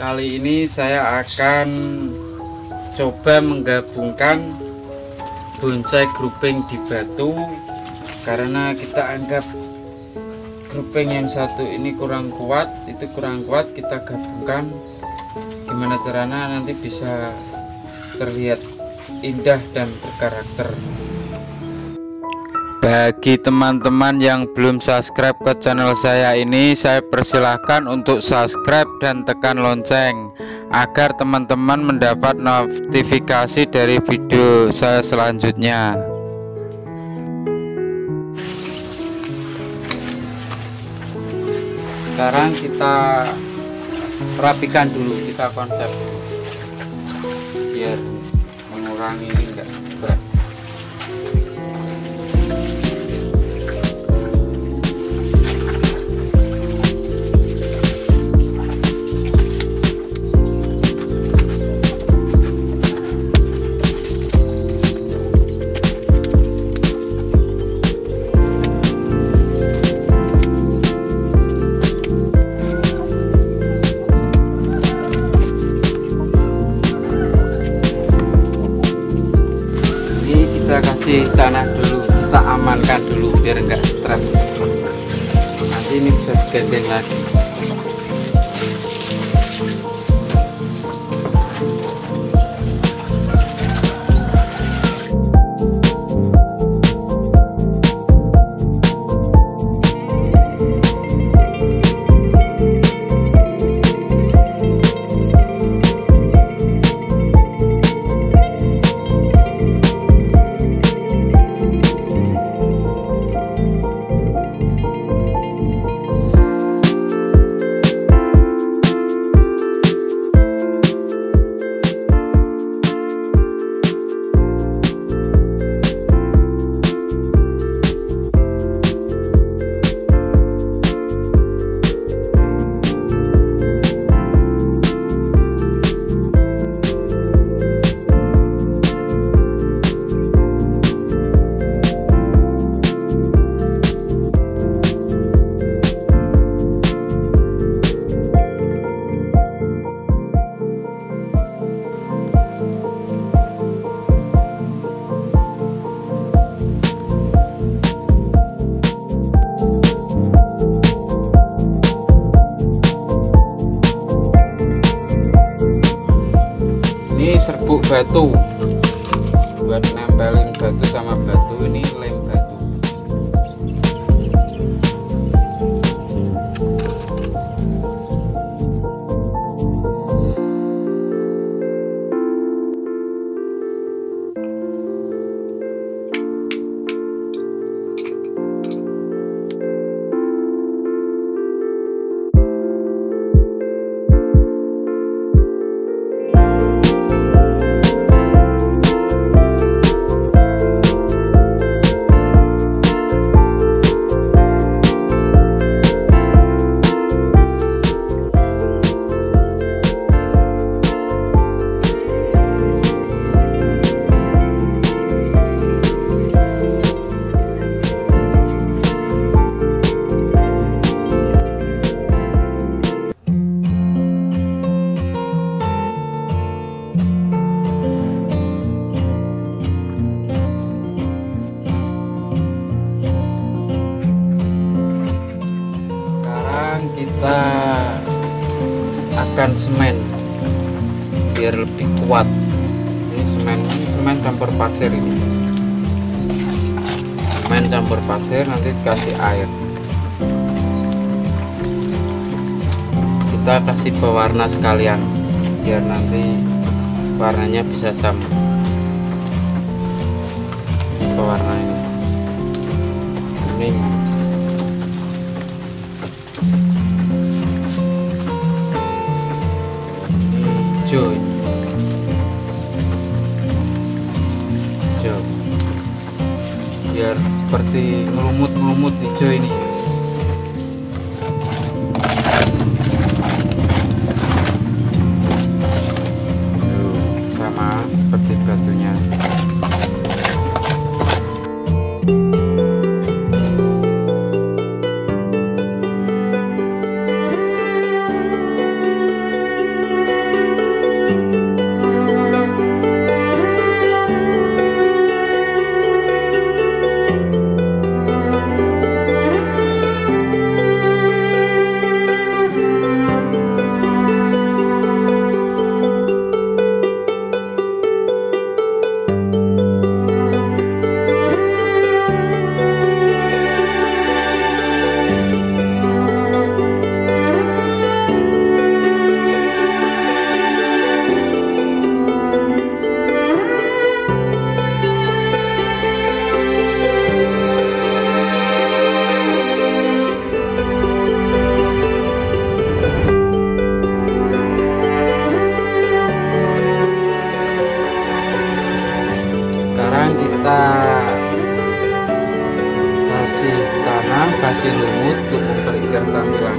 Kali ini saya akan coba menggabungkan bonsai grouping di batu karena kita anggap grouping yang satu ini kurang kuat itu kurang kuat kita gabungkan. Gimana caranya? Nanti bisa terlihat indah dan berkarakter bagi teman-teman yang belum subscribe ke channel saya ini saya persilahkan untuk subscribe dan tekan lonceng agar teman-teman mendapat notifikasi dari video saya selanjutnya. Sekarang kita rapikan dulu kita konsep. Biar mengurangi ini enggak tanah dulu kita amankan dulu biar enggak stres. Nanti ini bisa digandeng lagi batu. Buat nempelin batu sama batu ini akan semen biar lebih kuat. Ini semen ini semen campur pasir ini. Semen campur pasir nanti dikasih air. Kita kasih pewarna sekalian biar nanti warnanya bisa sama. Pewarna ini. Kuning biar seperti ngelumut-ngelumut hijau ini sekarang kita kasih tanah kasih lumut cukup berikan tampilan